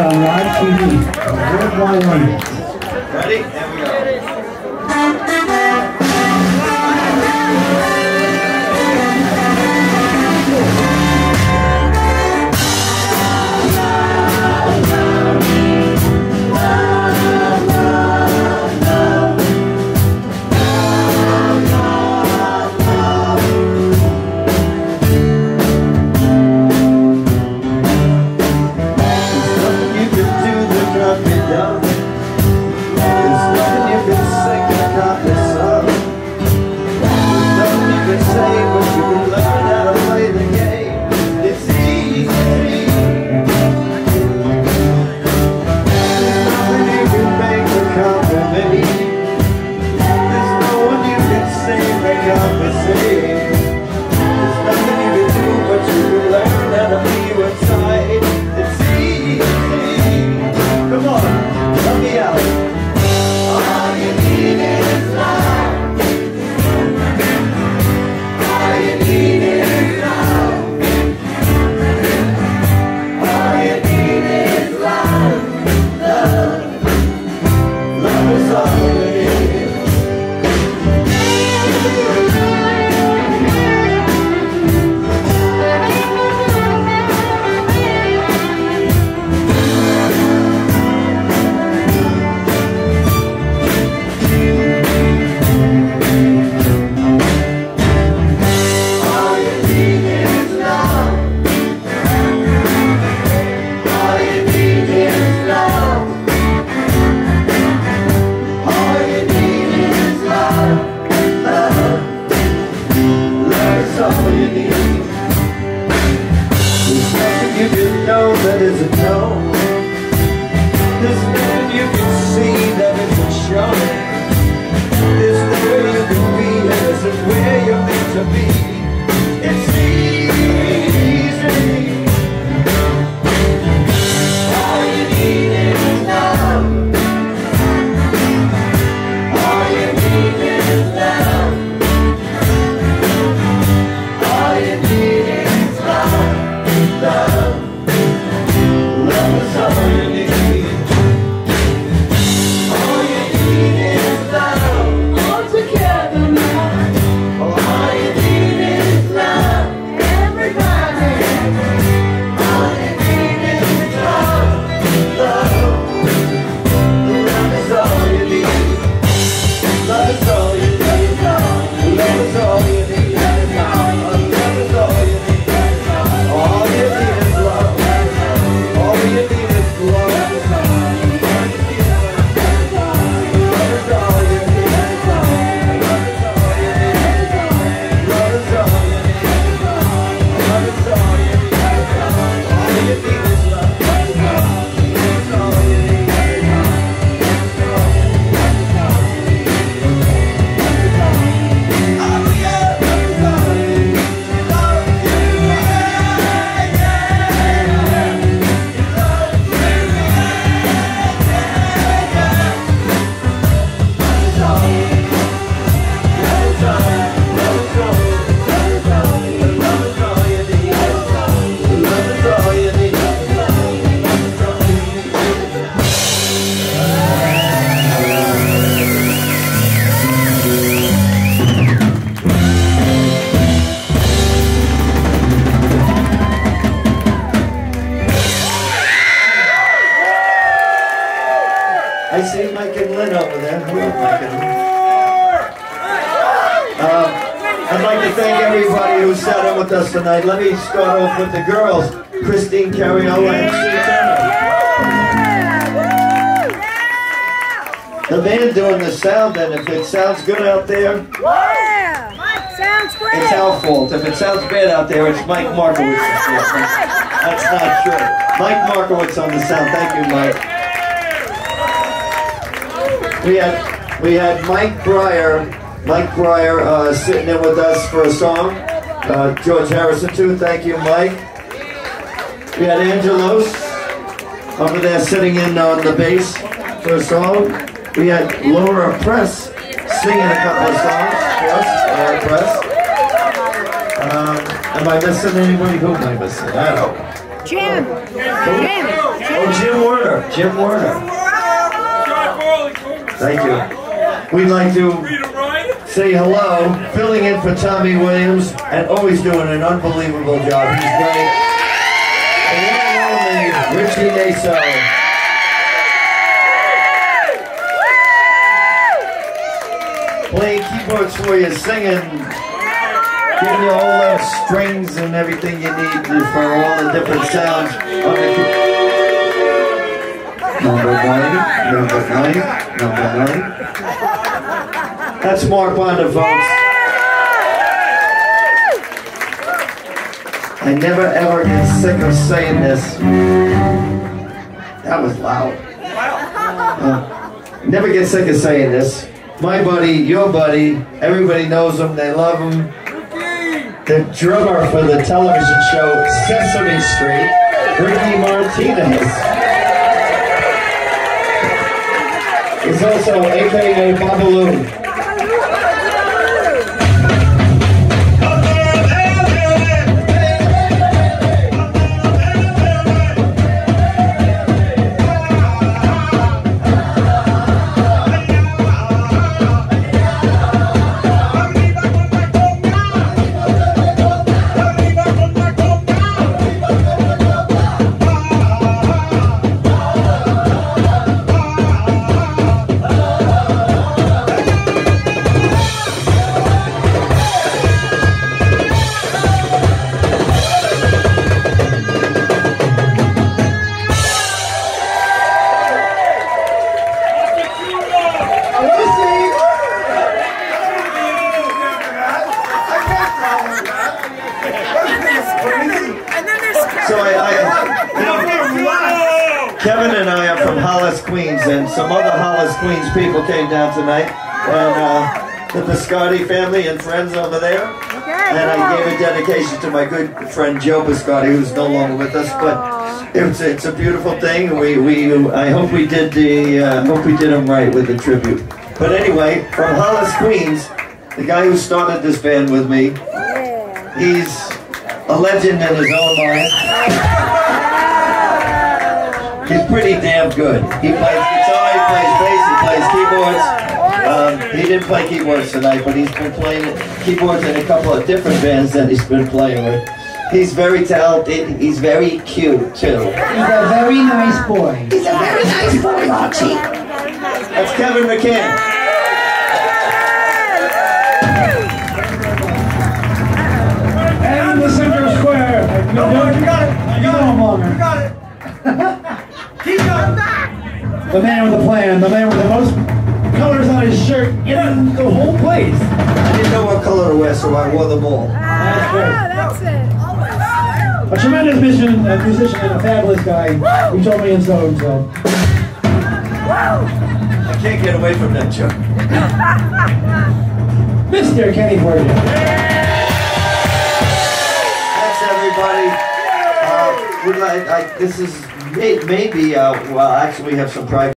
on live TV. Worldwide audience. Ready? Here we go. To be. I see Mike and Lynn over there. Hello, Mike and Lynn. Uh, I'd like to thank everybody who sat in with us tonight. Let me start off with the girls, Christine Carriola and Sue. The band doing the sound, and if it sounds good out there! Sounds great! it's our fault. If it sounds bad out there, it's Mike Markowitz's fault. That's not true. Mike Markowitz on the sound. Thank you, Mike. We had we had Mike Breyer, Mike Breyer uh, sitting in with us for a song. Uh, George Harrison too. Thank you, Mike. We had Angelos over there sitting in on the bass for a song. We had Laura Press singing a couple of songs for us. Laura Press. Um, am I missing anybody? Who am I missing? I don't know. Jim! Jim! Oh, Jim. Werner, Jim Werner. Thank you. We'd like to say hello, filling in for Tommy Williams, and always doing an unbelievable job. He's great. And one and only Richie Naso. Playing keyboards for you, singing, giving you all the strings and everything you need for all the different sounds. On the key- Number nine, number nine, number nine. That's Mark folks. I never ever get sick of saying this. That was loud. Uh, never get sick of saying this. My buddy, your buddy, everybody knows him, they love him. The drummer for the television show Sesame Street, Ricky Martinez. He's also AKA Babaloo. Kevin and I are from Hollis, Queens, and some other Hollis, Queens people came down tonight, and uh, the Biscotti family and friends over there. And I gave a dedication to my good friend Joe Biscotti, who's no longer with us, but it's it's a beautiful thing. We we I hope we did the uh, hope we did him right with the tribute. But anyway, from Hollis, Queens, the guy who started this band with me, he's a legend in his own mind. Damn good. He plays guitar, he plays bass, he plays keyboards. Um, he didn't play keyboards tonight, but he's been playing keyboards in a couple of different bands that he's been playing with. He's very talented. He's very cute too. He's a very nice boy. He's a very nice boy, Archie. That's Kevin McCann. And the center square. No, you got it. You got it. Longer. Got it. Keep going. The man with the plan. The man with the most colors on his shirt in the whole place. I didn't know what color to wear, so I wore them all. That's great. that's it. A tremendous mission, a musician and a fabulous guy. He told me in so so. I can't get away from that joke. Mr. Kenny Porter. Thanks, everybody. Uh, would like, I, this is may, maybe, uh, well, actually, we have some private.